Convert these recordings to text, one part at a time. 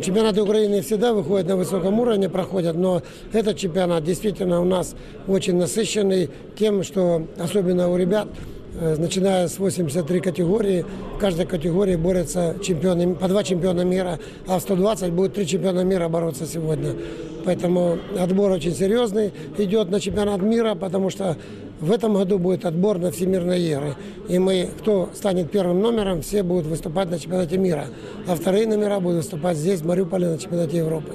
Чемпионаты Украины всегда выходят на высоком уровне, проходят, но этот чемпионат действительно у нас очень насыщенный тем, что особенно у ребят, начиная с 83 категории, в каждой категории борются чемпионы, по два чемпиона мира, а в 120 будет три чемпиона мира бороться сегодня. Поэтому отбор очень серьезный идет на чемпионат мира, потому что в этом году будет отбор на всемирные игры. И мы, кто станет первым номером, все будут выступать на чемпионате мира. А вторые номера будут выступать здесь, в Мариуполе, на чемпионате Европы.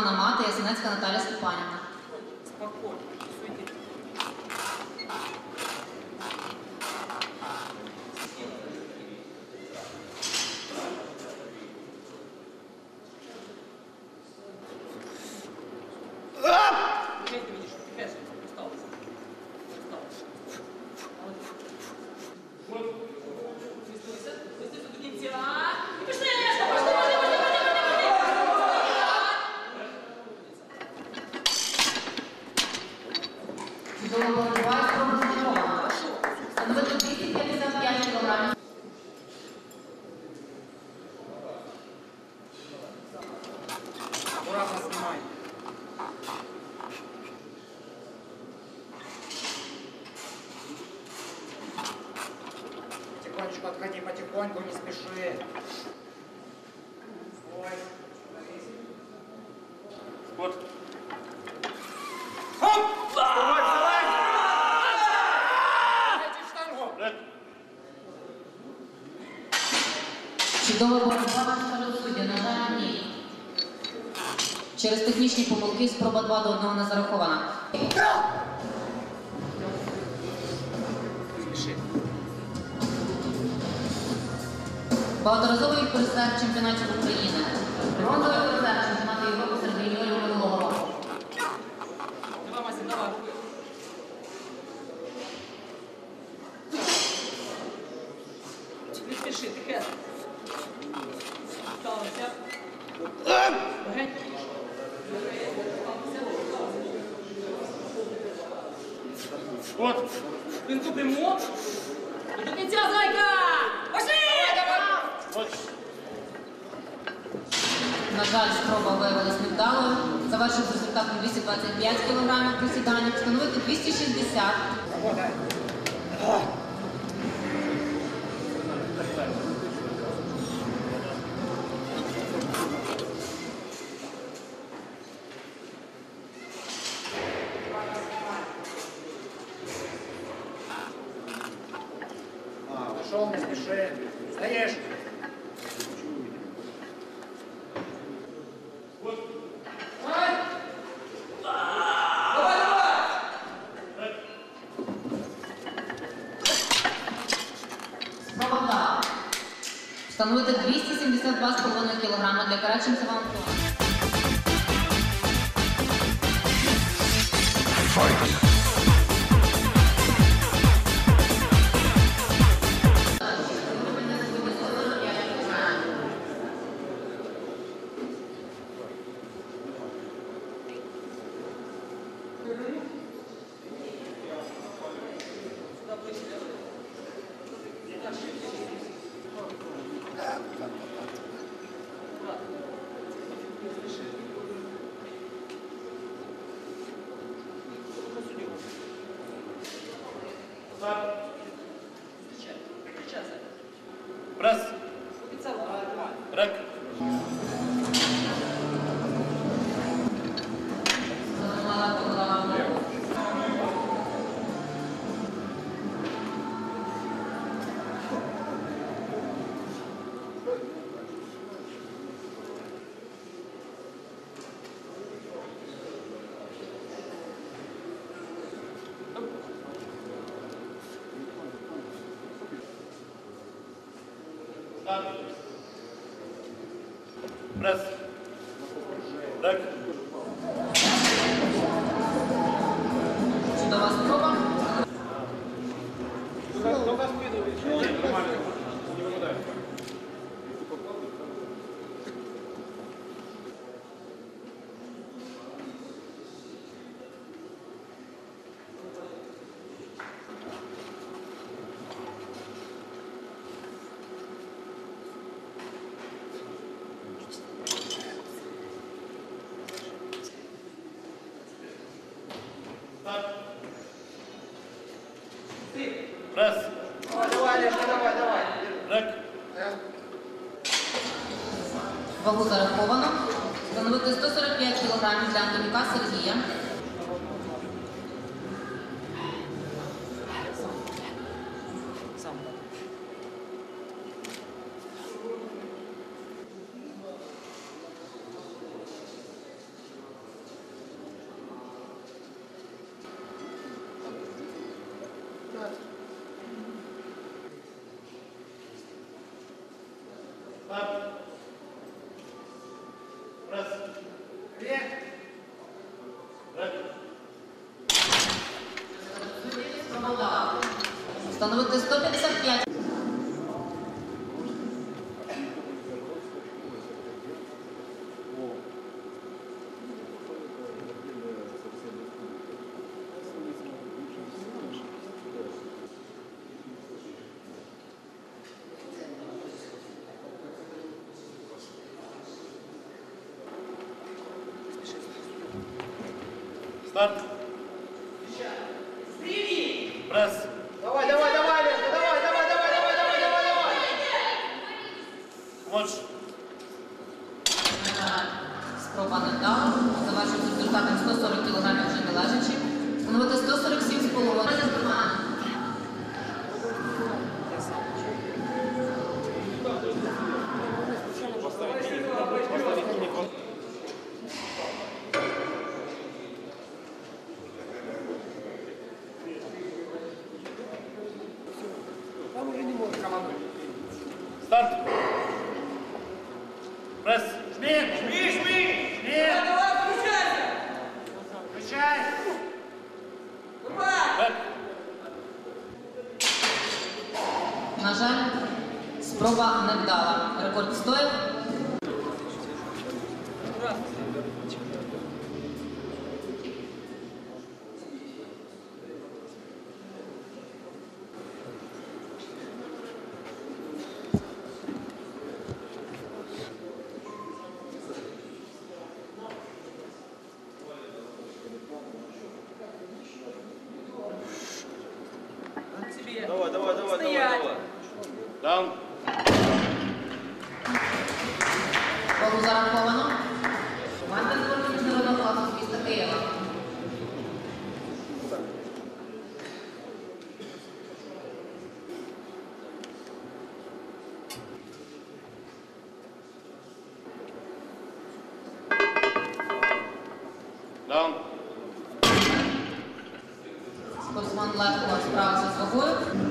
Спортсмена мати Ясенецька Наталя Степанівна. Спокойно. Чудова боротьба. На жаль, ні. Через технічні помилки спроба 2 до 1 не зарахована. Багаторазовий призер чемпіонатів жаль, спроба виявилась невдалою. Завершив з результатом 225 кг присідання, встановити 260. Yes. Встановити 155. Старт. Привіт! Прес. Босман легко справа за собою.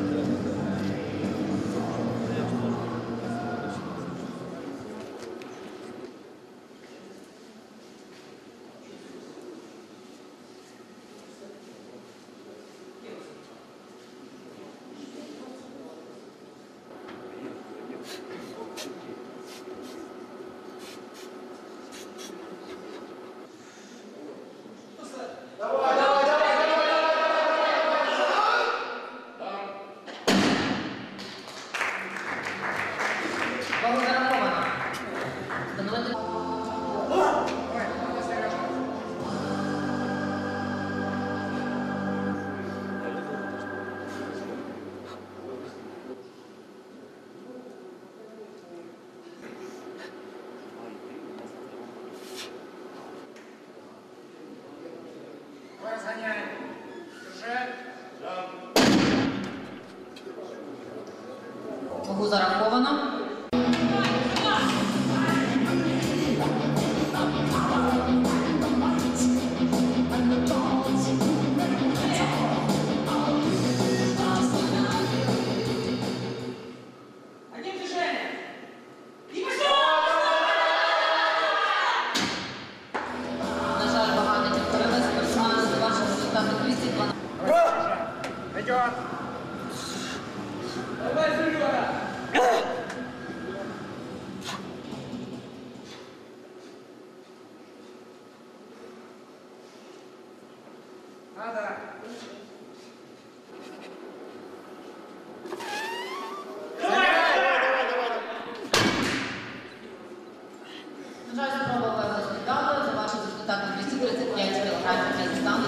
Вважаю спробове госпітали за вашим результатом 235 кілограмів для стану.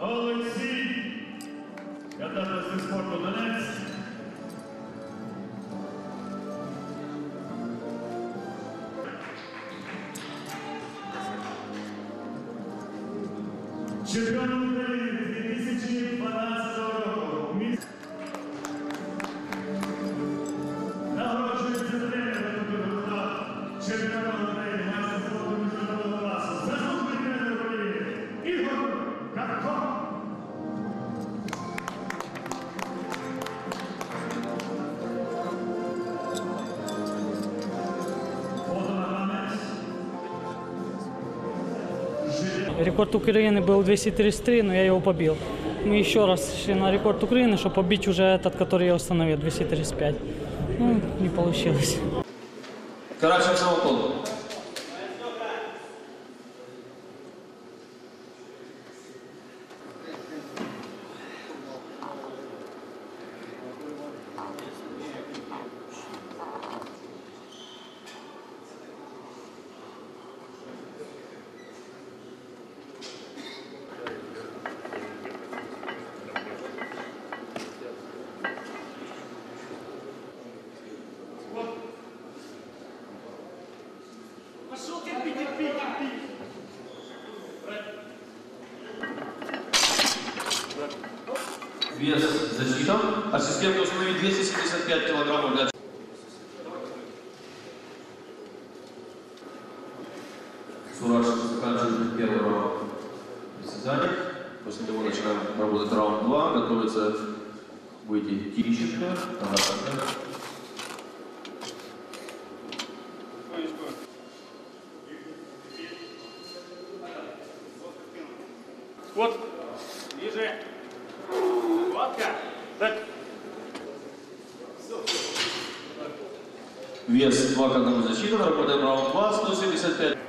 Олексій! Я дати спорту Донець. Чемпіон рекорд Украины был 233, но я его побил. Мы еще раз шли на рекорд Украины, чтобы побить уже этот, который я установил, 235. Ну, не получилось. Карачев Золотого. выйти детишечка. Вот, ближе. Вот как. Так. Вес два, к 1 защита, работаем раунд 2, 175.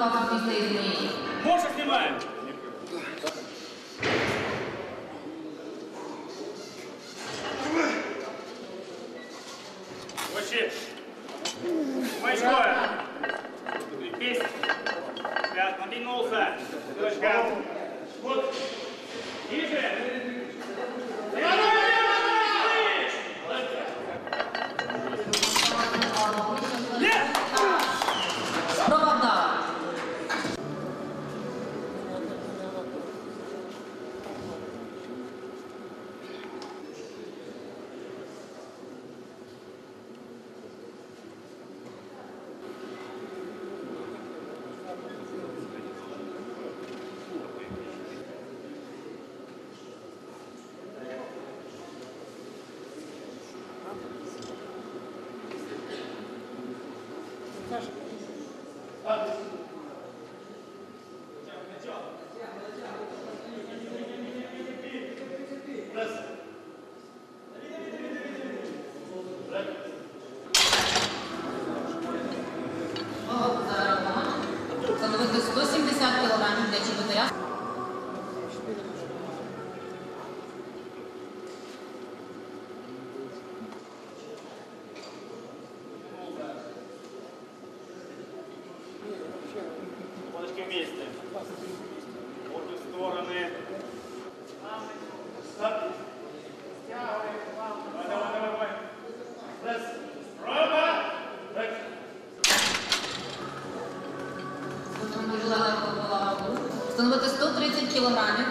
Булатов Михаил Мельников. Боже снимаем! обі сторони. Встановити 130 кілограмів.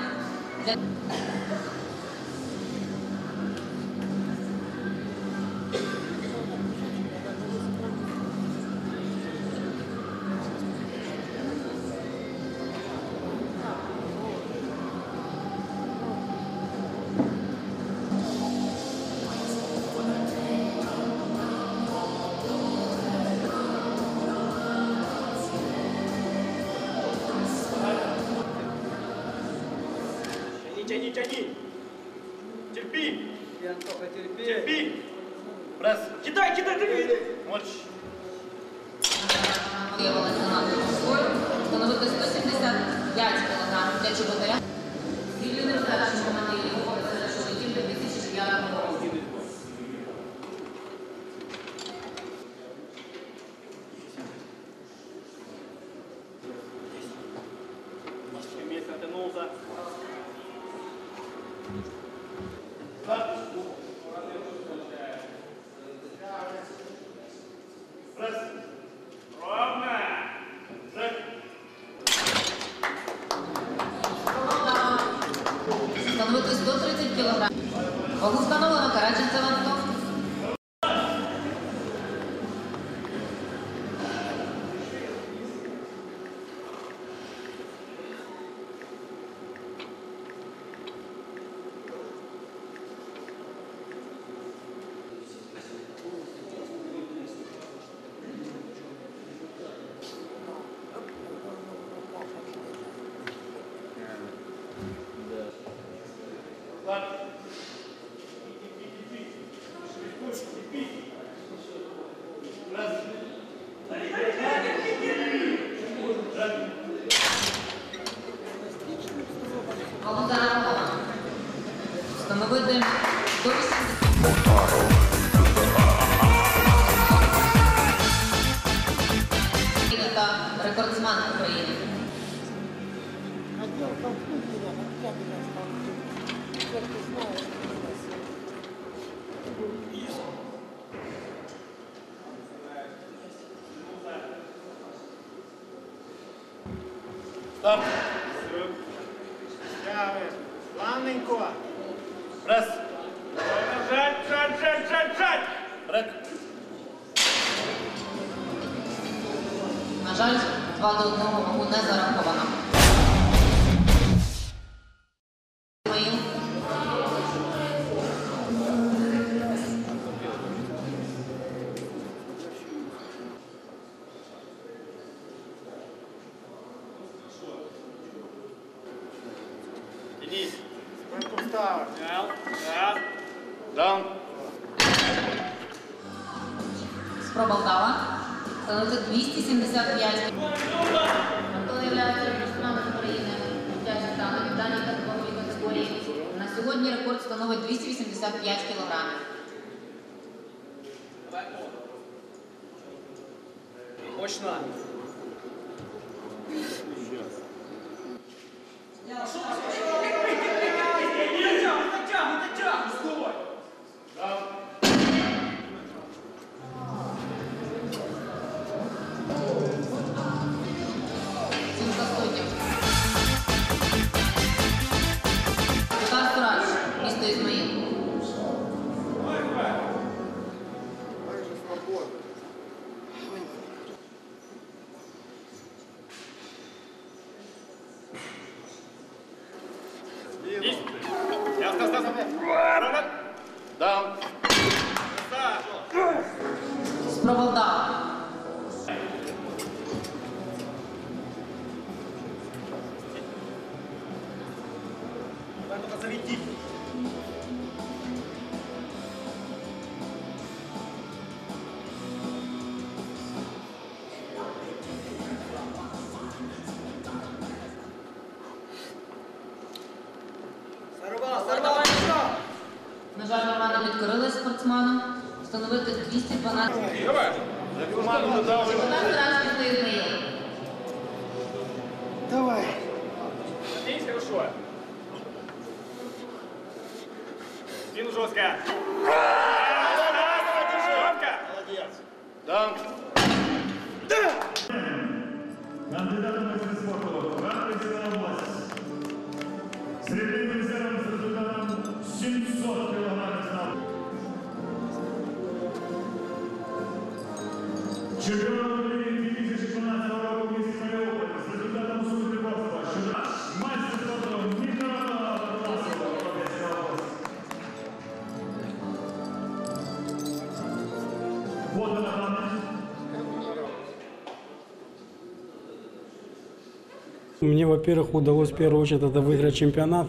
Мне, во-первых, удалось в первую очередь это выиграть чемпионат,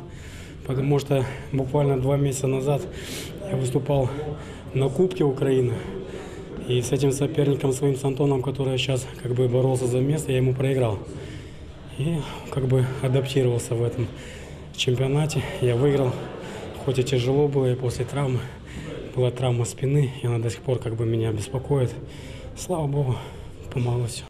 потому что буквально два месяца назад я выступал на Кубке Украины. И с этим соперником своим, с Антоном, который сейчас как бы боролся за место, я ему проиграл. И как бы адаптировался в этом чемпионате. Я выиграл, хоть и тяжело было, и после травмы. Была травма спины, и она до сих пор как бы меня беспокоит. Слава Богу, помогло все.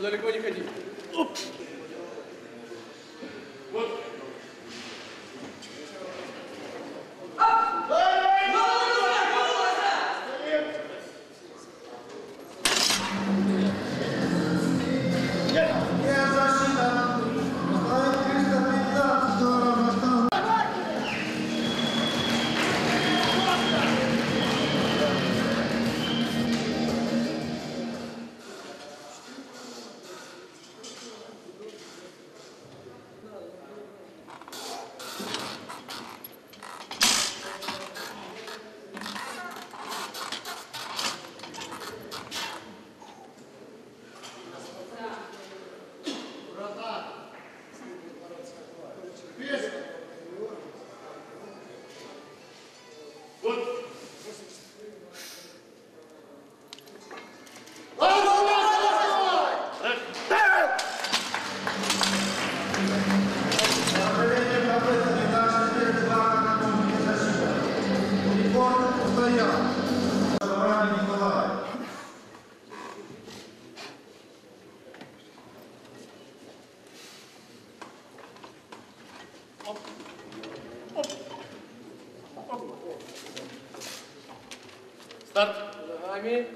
Далеко не ходи. I mean,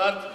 Старт.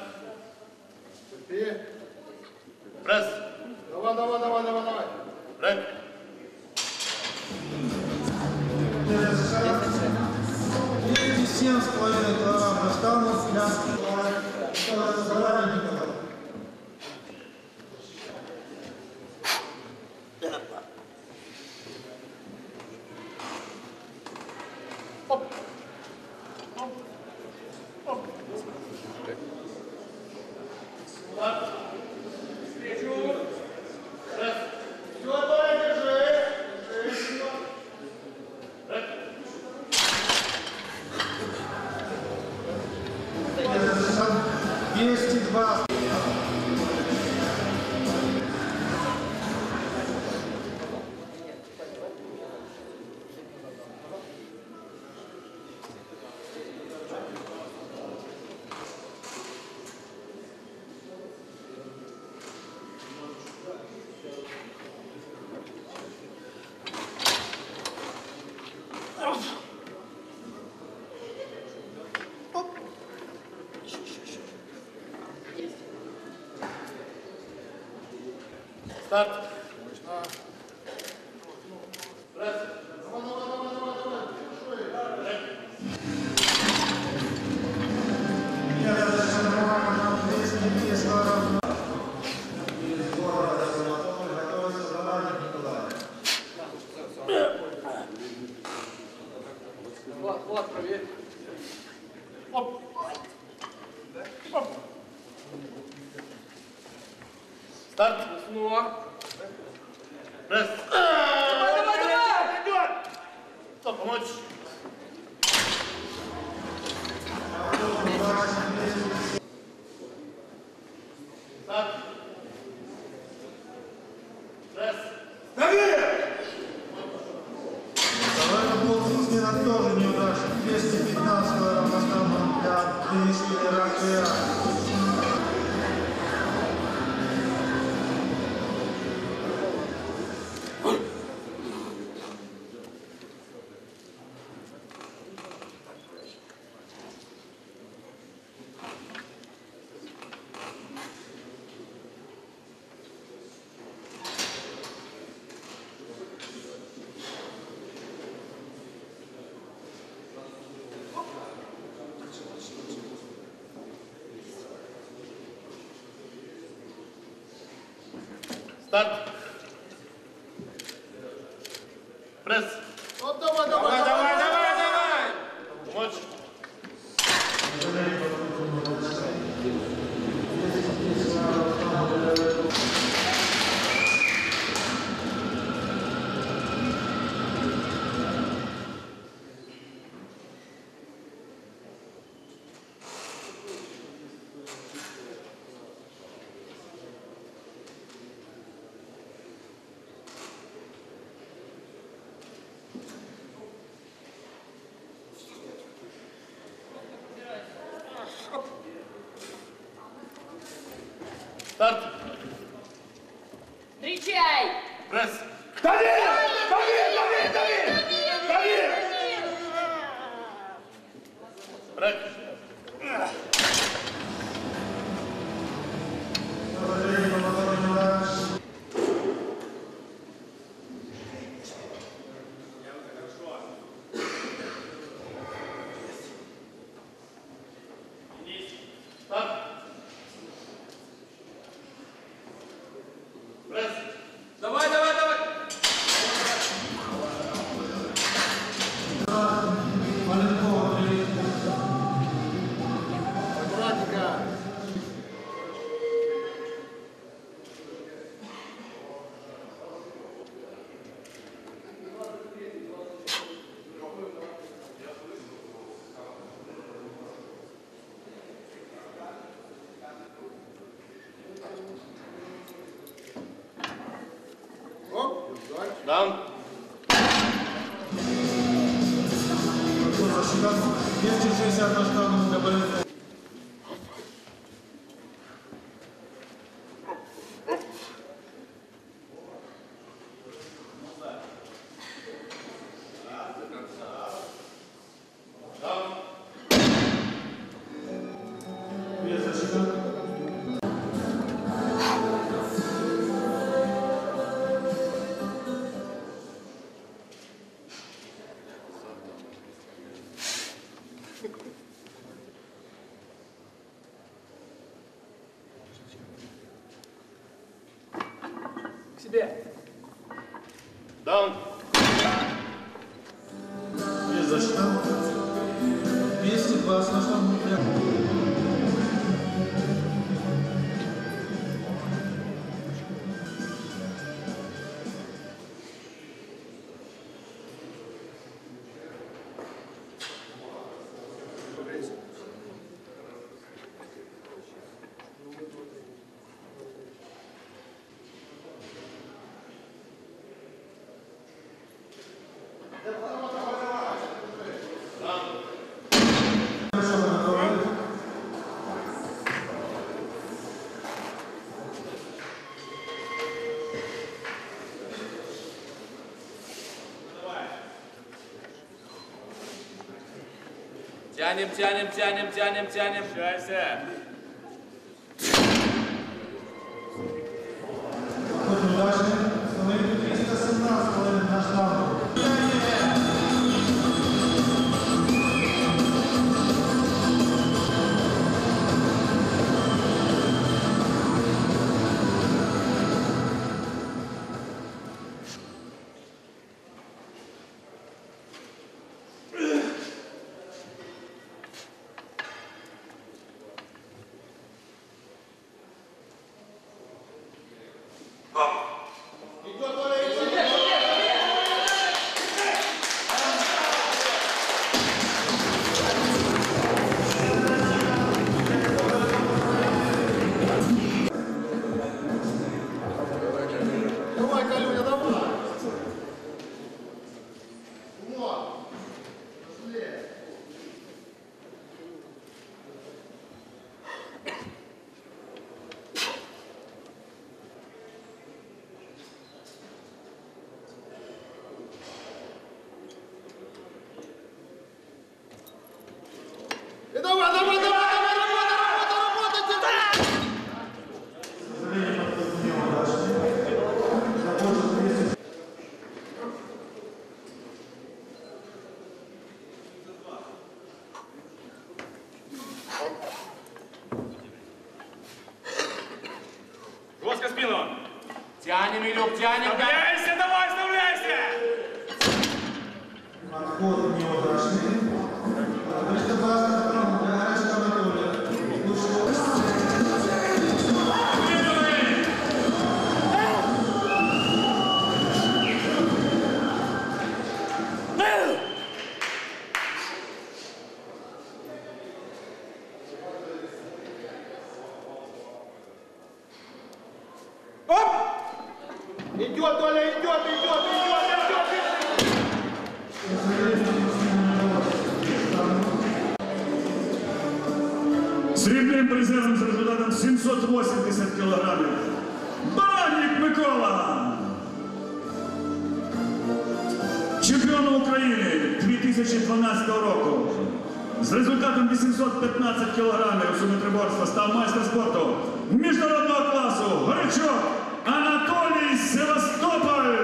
Старт. Старт. Пресс. 260 на Canım canım canım canım canım. Şahese. Тянем, Илюк, тянем. Вставляйся, 580 кілограмів. Баранник Микола! Чемпіон України 2012 року. З результатом 815 кілограмів у суметриборства став майстер спорту міжнародного класу Горячок Анатолій Севастополь.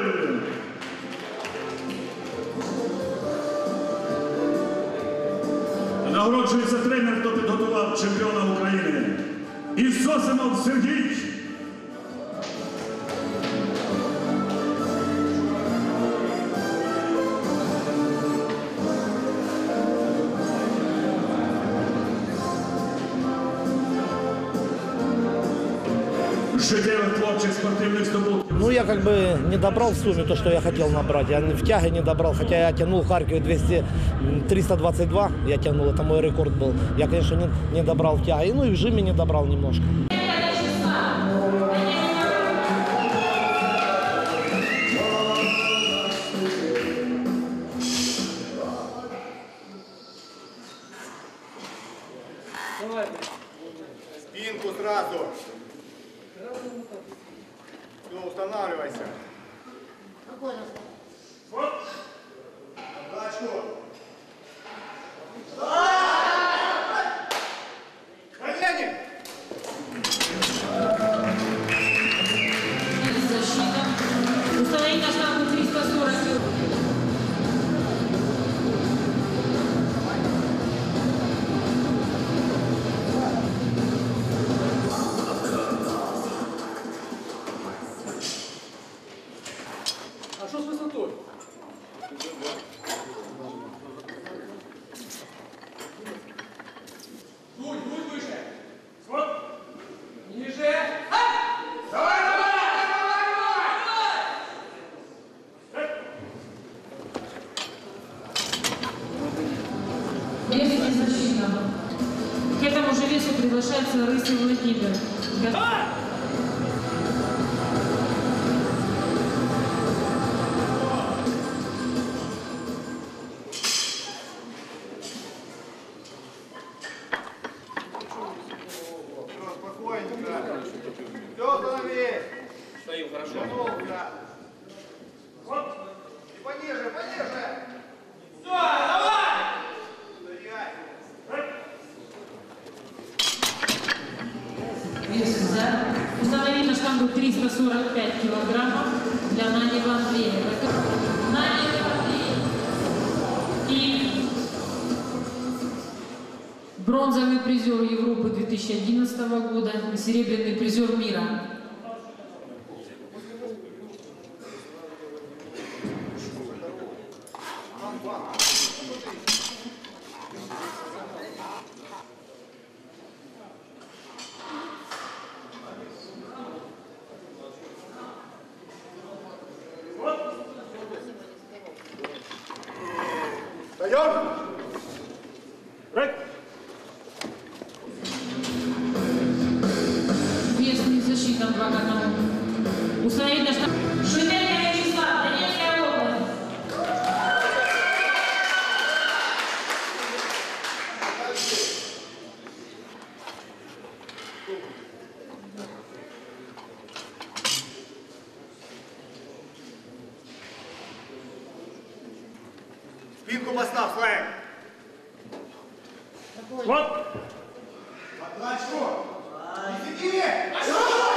Нагороджується тренер Ісосимов Сергій. Я как бы не добрал в сумме то, что я хотел набрать. Я в тяге не добрал, хотя я тянул в Харькове 200, м, 322, я тянул, это мой рекорд был. Я, конечно, не, не добрал в тяге, ну и в жиме не добрал немножко. Серебряный Спинку поставь, Флэк! Вот! Отлачку! Иди! Хорошо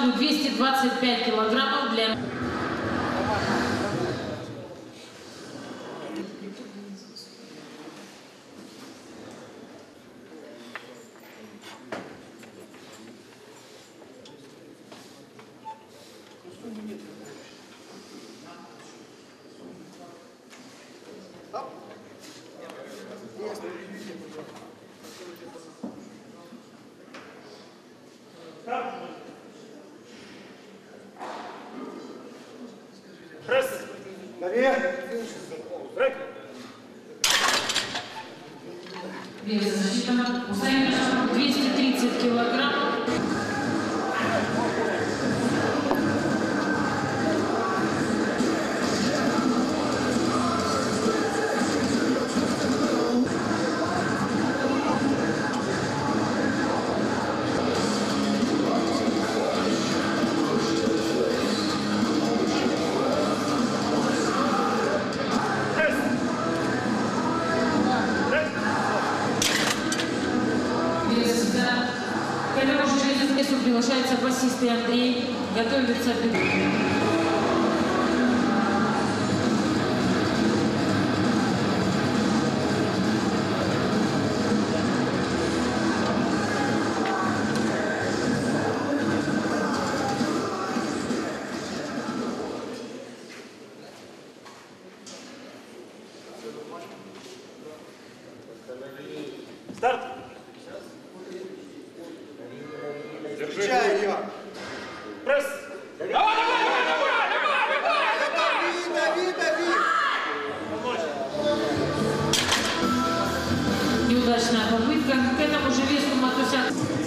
весом 225 килограммов для... Андрей готовится к Το βίντεο που γίνεται από το.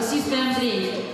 Спасибо, Андрей.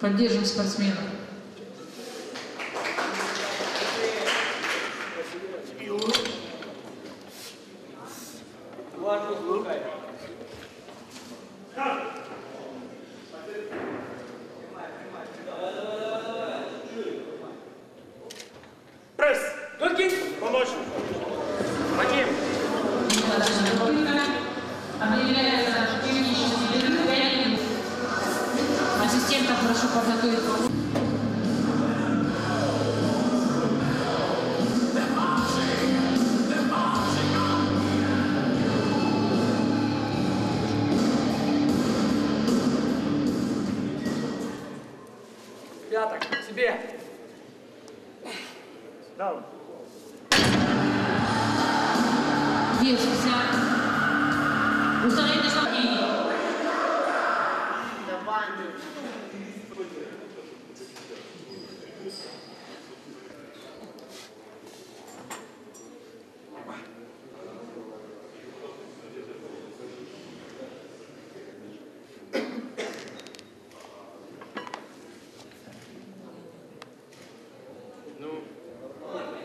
Поддержим спортсменов.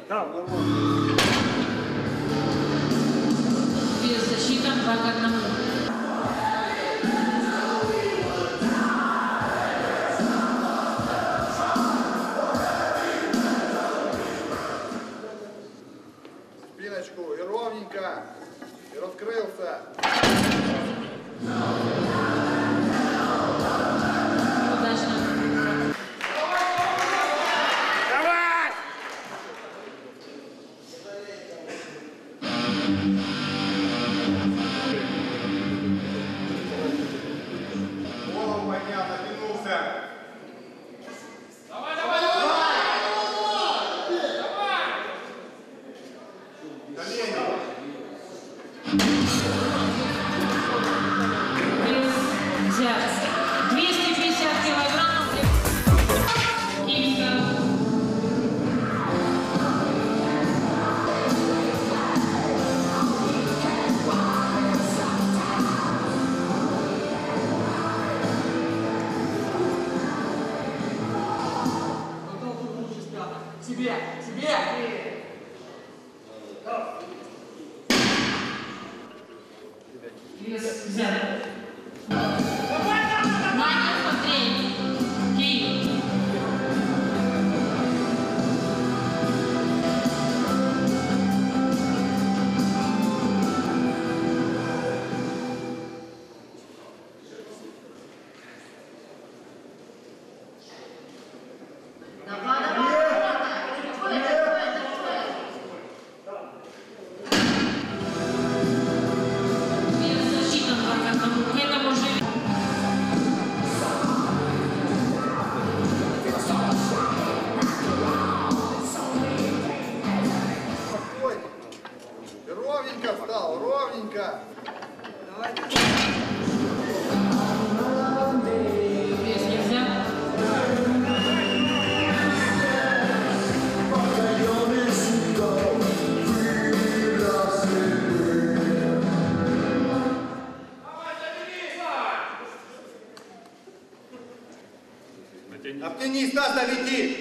Да, нормально. Без защиты два к одному. не из нас наведи.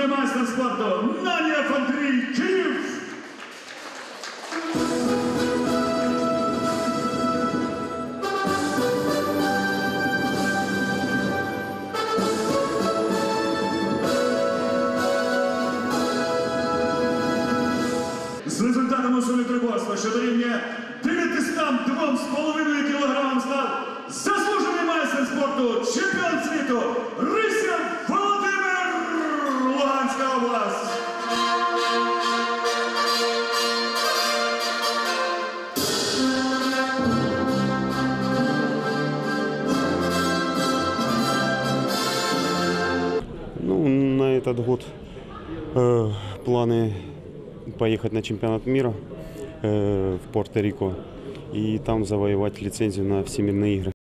demais transportam. Поехать на чемпионат мира э, в Пуэрто-Рико и там завоевать лицензию на Всемирные игры.